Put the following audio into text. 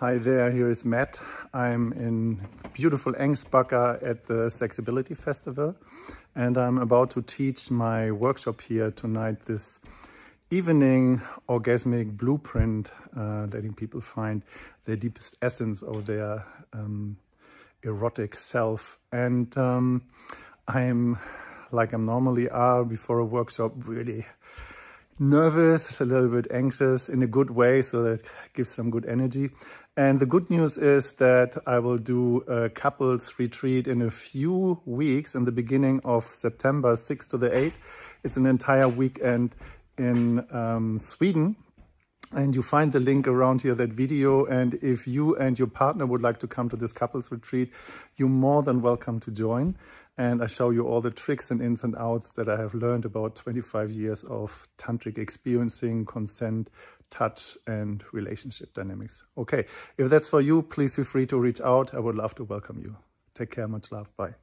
Hi there, here is Matt. I'm in beautiful Ängsbacka at the Sexibility Festival and I'm about to teach my workshop here tonight, this evening orgasmic blueprint, uh, letting people find the deepest essence of their um, erotic self. And um, I'm, like I normally are before a workshop, really nervous, a little bit anxious in a good way, so that gives some good energy. And the good news is that I will do a couples retreat in a few weeks in the beginning of September 6th to the 8th. It's an entire weekend in um, Sweden. And you find the link around here, that video. And if you and your partner would like to come to this couples retreat, you're more than welcome to join. And I show you all the tricks and ins and outs that I have learned about 25 years of tantric experiencing, consent, touch and relationship dynamics. Okay, if that's for you, please feel free to reach out. I would love to welcome you. Take care, much love, bye.